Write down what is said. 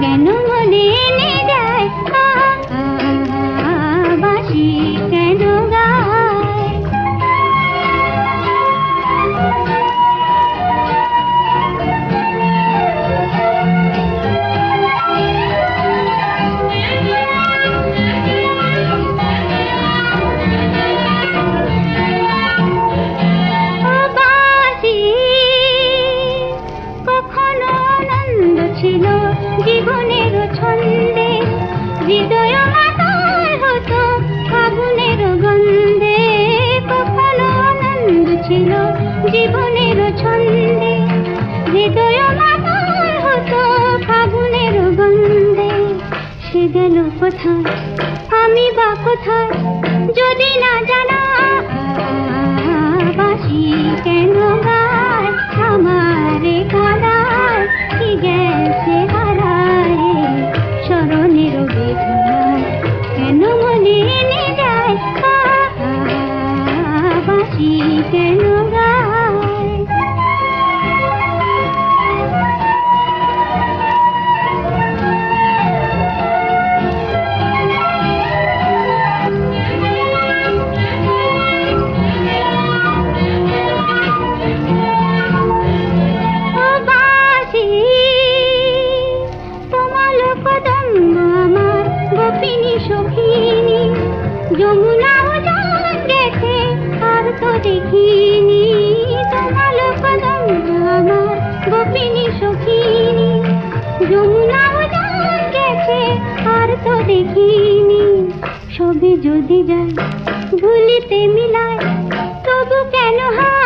কেন মনে এনে দেয় বাসি গেল কোথায়? আমি বা কোথায়? যমুনাও গেছে, আর তো দেখিনি। আমার, গোপিনী সখিনী। যমুনাও যেমন গেছে, আর তো দেখিনি। সবে যদি যাই ভুলিতে মিলায়, তবু কেন হয়?